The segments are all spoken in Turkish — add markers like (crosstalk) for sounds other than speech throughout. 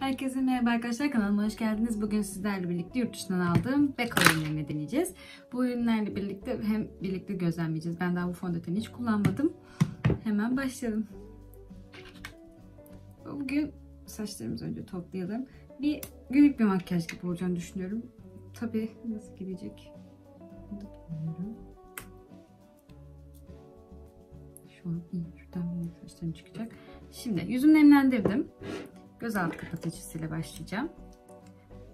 Herkese merhaba arkadaşlar kanalıma hoş geldiniz. Bugün sizlerle birlikte yurt dışından aldığım Beko ürünlerini deneyeceğiz. Bu ürünlerle birlikte hem birlikte gözlemleyeceğiz. Ben daha bu fondöteni hiç kullanmadım. Hemen başlayalım. Bugün saçlarımızı önce toplayalım. Bir günlük bir makyaj gibi olacağını düşünüyorum. Tabi nasıl gidecek? Şu an iyi. Şuradan benim saçlarım çıkacak. Şimdi yüzümü nemlendirdim. Gözaltı kapatıcısıyla başlayacağım.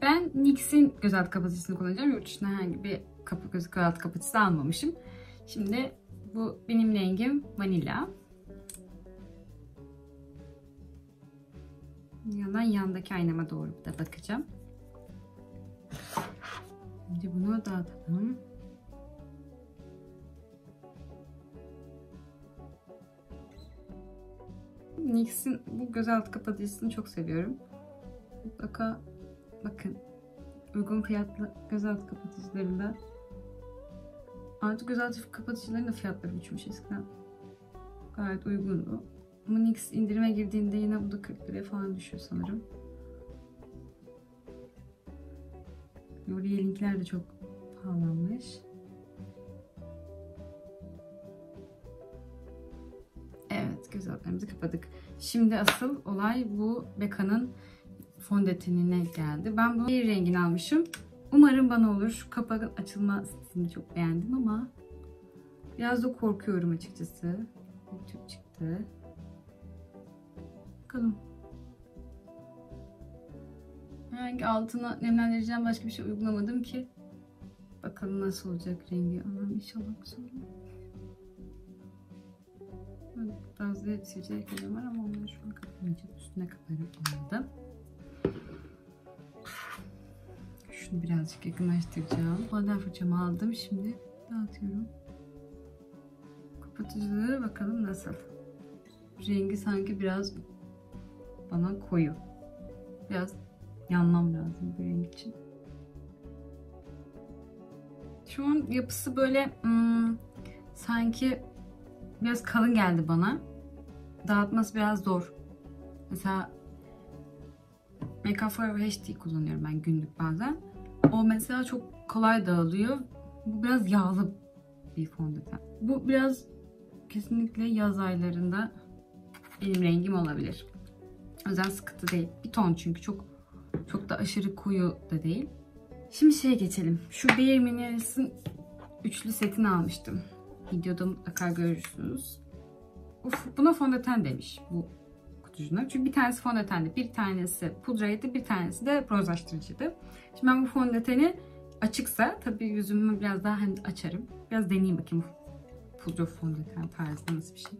Ben NYX'in gözaltı kapatıcısını kullanacağım. Yurt dışında herhangi bir kapı göz gözaltı kapatıcısı almamışım. Şimdi bu benim rengim vanilla. Yandan yandaki aynama doğru da bakacağım. Şimdi bunu dağıtalım. NYX'in bu gözaltı kapatıcısını çok seviyorum. Mutlaka bakın uygun fiyatlı gözaltı kapatıcılarında artık gözaltı kapatıcıların da fiyatları uçmuş eskiden. Gayet uygundu. Ama NYX indirime girdiğinde yine bu da 40 liraya falan düşüyor sanırım. Oraya linkler de çok pahalanmış. Göz kapadık. Şimdi asıl olay bu Becca'nın fondötenine geldi. Ben bu bir rengini almışım. Umarım bana olur. Kapağın açılma stilini çok beğendim ama biraz da korkuyorum açıkçası. Çok çıktı. Bakalım. Herhangi altına nemlendireceğim başka bir şey uygulamadım ki. Bakalım nasıl olacak rengi. Allah'ım inşallah güzel olur. Bazı sileceklerim var ama onları şu an kapamayacağım. Üstüne kaparım aldım. Şunu birazcık yakınlaştıracağım. Fondöten fırçamı aldım. Şimdi dağıtıyorum. Kapatıcılığı bakalım nasıl. Rengi sanki biraz bana koyu. Biraz yanmam lazım bu renk için. Şu an yapısı böyle hmm, sanki biraz kalın geldi bana. Dağıtması biraz zor. Mesela Make Up Forever HD kullanıyorum ben günlük bazen. O mesela çok kolay dağılıyor. Bu biraz yağlı bir fondöten. Bu biraz kesinlikle yaz aylarında benim rengim olabilir. O yüzden sıkıntı değil. Bir ton çünkü çok çok da aşırı koyu da değil. Şimdi şeye geçelim. Şu Bare Minerals'ın üçlü setini almıştım. Videoda mutlaka görürsünüz. Uf, buna fondöten demiş bu kutucuğuna. Çünkü bir tanesi fondötendi, bir tanesi pudraydı, bir tanesi de bronzlaştırıcıydı. Şimdi ben bu fondöteni açıksa tabii yüzümü biraz daha hani açarım. Biraz deneyeyim bakayım pudra fondöten tarzında nasıl bir şey.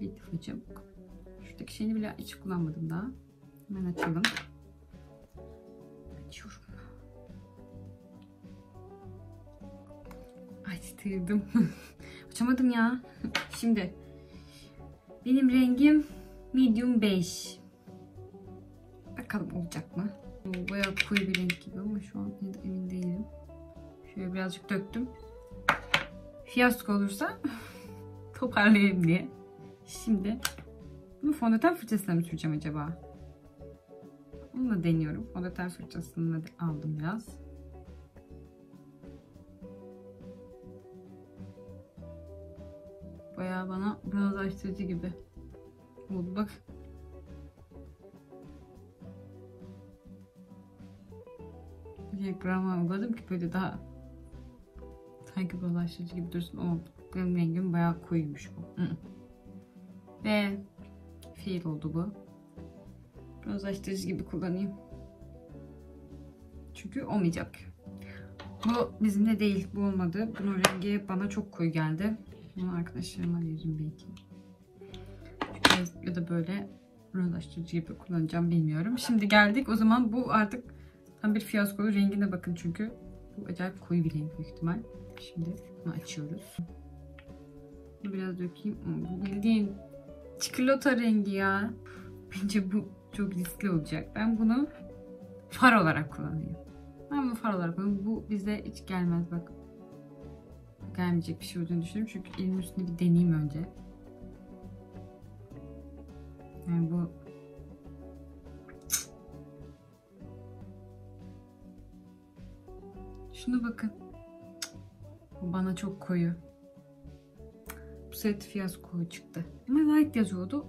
Bir fırçam. Şuradaki şeyini bile hiç kullanmadım daha. Hemen açalım. Açtırdım. Açamadım (laughs) ya. (laughs) Şimdi benim rengim medium beige. Bakalım olacak mı? Bayağı koyu bir renk gibi ama şu an emin değilim. Şöyle birazcık döktüm. Fiyasko olursa (laughs) toparlayayım diye. Şimdi bunu fondöten fırçasına mı süreceğim acaba? Onu da deniyorum. Fondöten fırçasını da aldım biraz. Bayağı bana bronzlaştırıcı gibi oldu bak. Renk brama uyguladım ki böyle daha sanki bronzlaştırıcı gibi dursun ama benim rengim bayağı koyuymuş bu. Ve fiil oldu bu. Bronzlaştırıcı gibi kullanayım. Çünkü olmayacak. Bu bizimle değil. Bu olmadı. Bunun rengi bana çok koyu geldi. Bunu arkadaşlarıma veririm belki. Ya da böyle bronzlaştırıcı gibi kullanacağım bilmiyorum. Şimdi geldik. O zaman bu artık tam bir fiyaskolu rengine bakın çünkü. Bu acayip koyu bir renk büyük ihtimal. Şimdi bunu açıyoruz. Biraz dökeyim. Bu bildiğin çikolata rengi ya. Bence bu çok riskli olacak. Ben bunu far olarak kullanıyorum. Ben bunu far olarak kullanıyorum. Bu bize hiç gelmez bak gelmeyecek bir şey olduğunu düşünüyorum. Çünkü elimin üstünde bir deneyeyim önce. Yani bu Şunu bakın. Bu bana çok koyu. Bu set fiyasko çıktı. Ama light yazıyordu.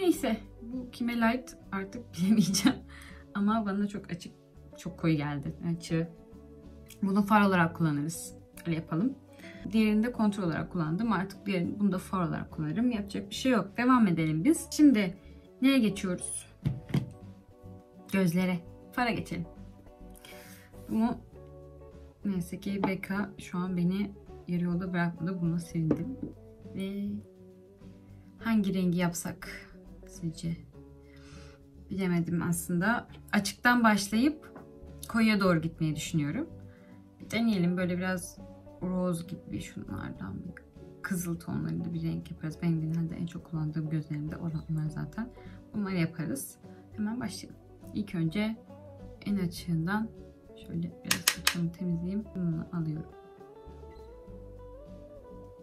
Neyse. Bu kime light artık (laughs) bilemeyeceğim. Ama bana çok açık, çok koyu geldi. Yani. Bunu far olarak kullanırız. Öyle yapalım. Diğerini de kontrol olarak kullandım. Artık diğerini, bunu da far olarak kullanırım. Yapacak bir şey yok. Devam edelim biz. Şimdi neye geçiyoruz? Gözlere. Fara geçelim. Bunu neyse ki Beka şu an beni yarı yolda bırakmadı. Buna sevindim. Ve hangi rengi yapsak sizce? Bilemedim aslında. Açıktan başlayıp koyuya doğru gitmeyi düşünüyorum. Bir deneyelim böyle biraz roz gibi şunlardan bir kızıl tonlarında bir renk yaparız. Benim genelde en çok kullandığım gözlerimde olanlar zaten. Bunları yaparız. Hemen başlayalım. İlk önce en açığından şöyle biraz saçımı temizleyeyim. Bunu alıyorum.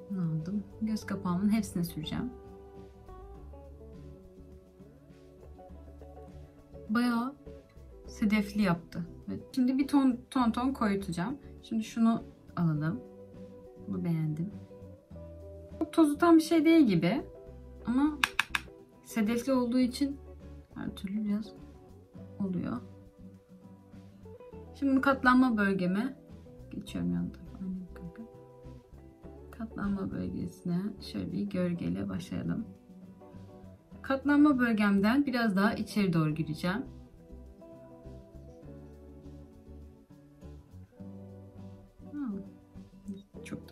Bunu aldım. Göz kapağımın hepsine süreceğim. Bayağı sedefli yaptı. Evet. Şimdi bir ton ton ton koyutacağım. Şimdi şunu alalım. Bunu beğendim. Çok tozutan bir şey değil gibi. Ama sedefli olduğu için her türlü biraz oluyor. Şimdi katlanma bölgeme geçiyorum yan. Katlanma bölgesine şöyle bir gölgeyle başlayalım. Katlanma bölgemden biraz daha içeri doğru gireceğim.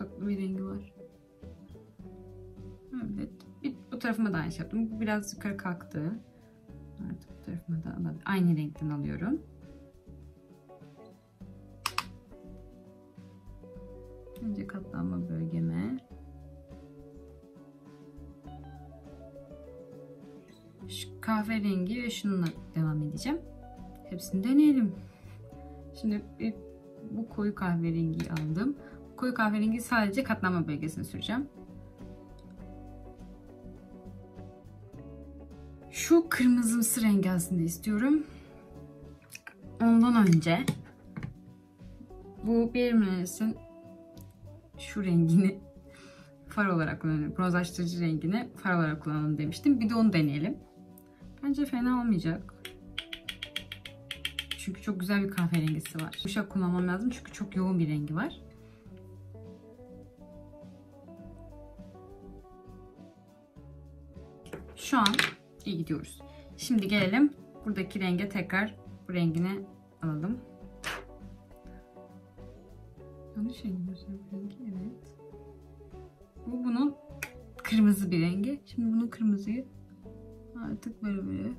Tatlı bir rengi var. Evet. Bir, bu tarafıma da aynı şey yaptım. Bu biraz yukarı kalktı. Artık bu tarafıma da. Aynı renkten alıyorum. Önce katlanma bölgeme. Şu kahverengi ve şununla devam edeceğim. Hepsini deneyelim. Şimdi bir, bu koyu kahverengiyi aldım. Koyu kahverengi sadece katlanma bölgesine süreceğim. Şu kırmızımsı rengi aslında istiyorum. Ondan önce bu bir mevsim şu rengini far olarak kullanıyorum. Bronzlaştırıcı rengini far olarak kullanalım demiştim. Bir de onu deneyelim. Bence fena olmayacak. Çünkü çok güzel bir kahverengisi var. Yumuşak kullanmam lazım çünkü çok yoğun bir rengi var. Şu an iyi gidiyoruz. Şimdi gelelim buradaki renge tekrar bu rengini alalım. Yanlış rengi rengi evet. Bu bunun kırmızı bir rengi. Şimdi bunun kırmızıyı artık böyle böyle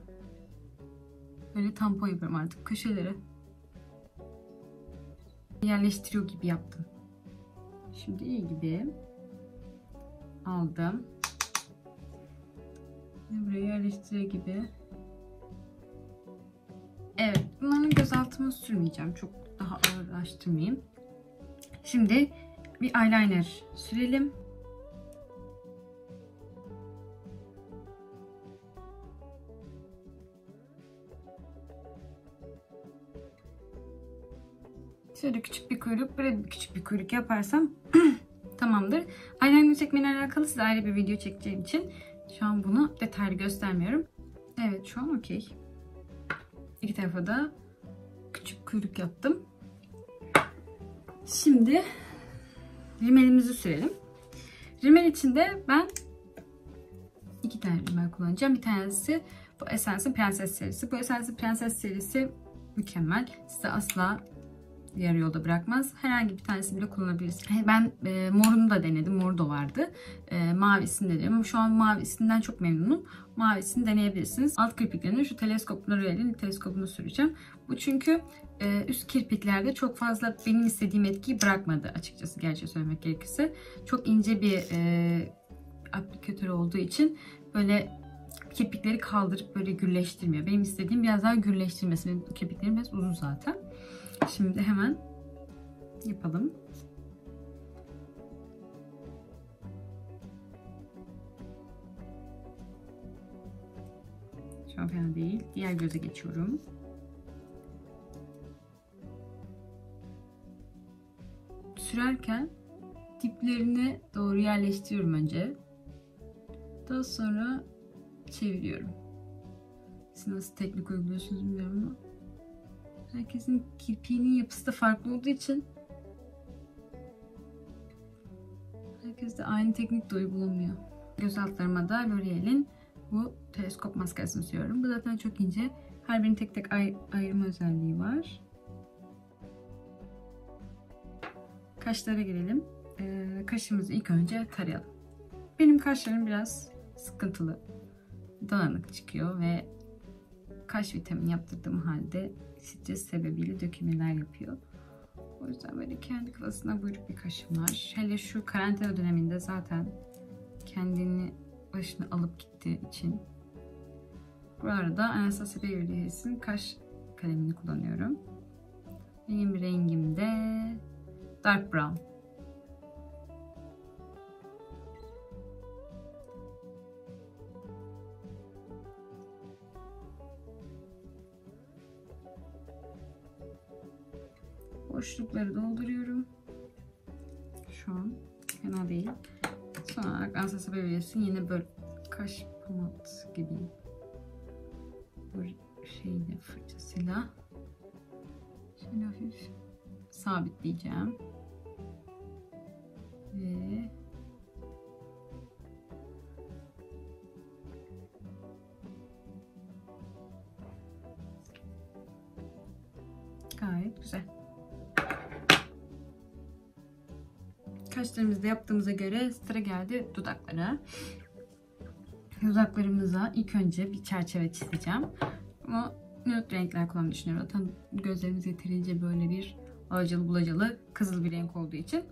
böyle tampon yapıyorum artık köşelere yerleştiriyor gibi yaptım. Şimdi iyi gibi aldım. Buraya yerleştiriyor gibi. Evet, bunların gözaltıma sürmeyeceğim. Çok daha ağırlaştırmayayım. Şimdi bir eyeliner sürelim. Şöyle küçük bir kuyruk, böyle küçük bir kuyruk yaparsam (clears throat) tamamdır. Eyeliner çekmeyle alakalı size ayrı bir video çekeceğim için şu an bunu detaylı göstermiyorum. Evet şu an okey. İki tarafa da küçük kuyruk yaptım. Şimdi rimelimizi sürelim. Rimel içinde ben iki tane rimel kullanacağım. Bir tanesi bu Essence'ın Prenses serisi. Bu Essence'ın Prenses serisi mükemmel. Size asla yarı yolda bırakmaz. Herhangi bir tanesini bile kullanabilirsiniz. Ben e, morunu da denedim. Mor da vardı. E, mavisini de denedim. Şu an mavisinden çok memnunum. Mavisini deneyebilirsiniz. Alt kirpiklerini şu teleskop L'Oreal'in teleskopunu süreceğim. Bu çünkü e, üst kirpiklerde çok fazla benim istediğim etkiyi bırakmadı açıkçası gerçeği söylemek gerekirse. Çok ince bir e, aplikatör olduğu için böyle kirpikleri kaldırıp böyle gürleştirmiyor. Benim istediğim biraz daha gürleştirmesi. Benim kirpiklerim biraz uzun zaten. Şimdi hemen yapalım. Şu an fena değil. Diğer göze geçiyorum. sürerken diplerine doğru yerleştiriyorum önce. Daha sonra çeviriyorum. Siz nasıl teknik uyguluyorsunuz bilmiyorum ama herkesin kirpiğinin yapısı da farklı olduğu için herkes de aynı teknik de uygulamıyor. Göz altlarıma da L'Oreal'in bu teleskop maskarasını sürüyorum. Bu zaten çok ince. Her birinin tek tek ay ayırma özelliği var. Kaşlara girelim. Ee, kaşımızı ilk önce tarayalım. Benim kaşlarım biraz sıkıntılı. Dağınık çıkıyor ve kaş vitamini yaptırdığım halde stres sebebiyle dökülmeler yapıyor. O yüzden böyle kendi kafasına buyruk bir kaşım var. Hele şu karantina döneminde zaten kendini başına alıp gittiği için bu arada Anastasia Beverly Hills'in kaş kalemini kullanıyorum. Benim rengim de dark brown. Boşlukları dolduruyorum. Şu an fena değil. Son olarak Anastasia Beverly Hills'in yine böyle kaş pamat gibi bu şeyle fırçasıyla şöyle hafif sabitleyeceğim. Ve gayet güzel. Kaşlarımızı da yaptığımıza göre sıra geldi dudaklara. Dudaklarımıza ilk önce bir çerçeve çizeceğim. Ama nude renkler kullanmayı düşünüyorum. Zaten gözlerimiz yeterince böyle bir alacalı bulacalı kızıl bir renk olduğu için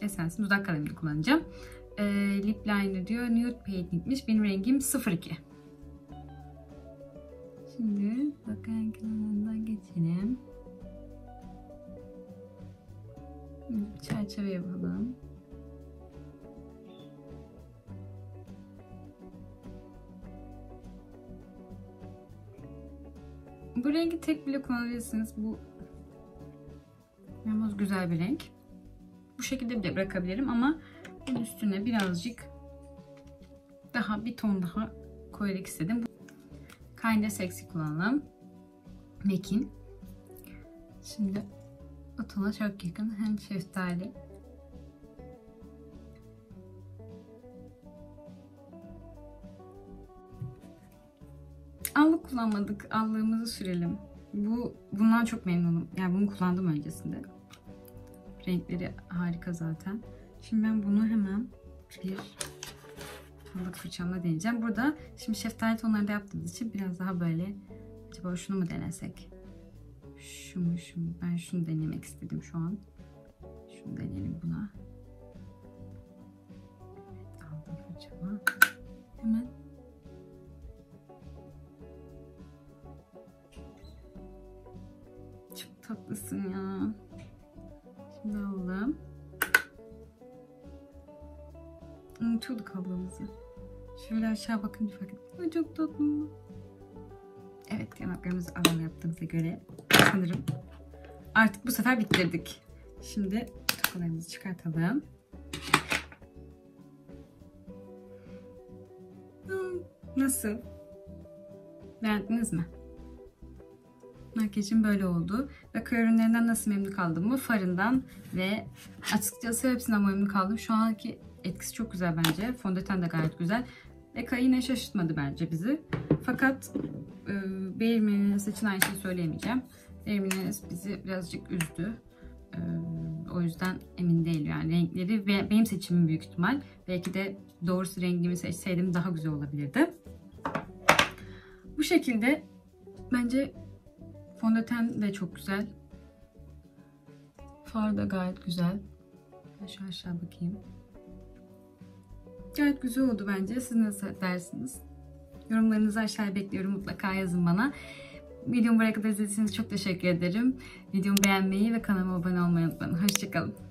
Essence'in dudak kalemini kullanacağım. E, lip liner diyor. Nude Paint'miş. Benim rengim 02. Şimdi dudak renklerinden geçelim. Çerçeve yapalım. Bu rengi tek bile kullanabilirsiniz. Bu inanılmaz güzel bir renk. Bu şekilde bile bırakabilirim ama bunun üstüne birazcık daha bir ton daha koyarak istedim. Kinda Sexy kullanalım. MAC'in. Şimdi o tona çok yakın. Hem şeftali Allık kullanmadık. Allığımızı sürelim. Bu bundan çok memnunum. Yani bunu kullandım öncesinde. Renkleri harika zaten. Şimdi ben bunu hemen bir allık fırçamla deneyeceğim. Burada şimdi şeftali tonlarında yaptığımız için biraz daha böyle acaba şunu mu denesek? Şu mu şu mu? Ben şunu denemek istedim şu an. Şunu deneyelim buna. Evet aldım fırçamı. Hemen Çok tatlısın ya. Şimdi aldım. Unutuyorduk ablamızı. Şöyle aşağı bakınca fark ettim. Çok tatlı. Evet yanaklarımızı alan yaptığımıza göre sanırım artık bu sefer bitirdik. Şimdi tokalarımızı çıkartalım. Nasıl? Beğendiniz mi? Makyajım böyle oldu. Ve köy ürünlerinden nasıl memnun kaldım mı? Farından ve açıkçası hepsinden memnun kaldım. Şu anki etkisi çok güzel bence. Fondöten de gayet güzel. Eka yine şaşırtmadı bence bizi. Fakat e, Beğenmeniz için aynı şeyi söyleyemeyeceğim. Beğenmeniz bizi birazcık üzdü. E, o yüzden emin değilim yani renkleri ve benim seçimim büyük ihtimal. Belki de doğrusu rengimi seçseydim daha güzel olabilirdi. Bu şekilde bence fondöten de çok güzel. Far da gayet güzel. Ben şu aşağı bakayım. Gayet güzel oldu bence. Siz nasıl dersiniz? Yorumlarınızı aşağıya bekliyorum. Mutlaka yazın bana. Videomu buraya kadar izlediğiniz için çok teşekkür ederim. Videomu beğenmeyi ve kanalıma abone olmayı unutmayın. Hoşçakalın.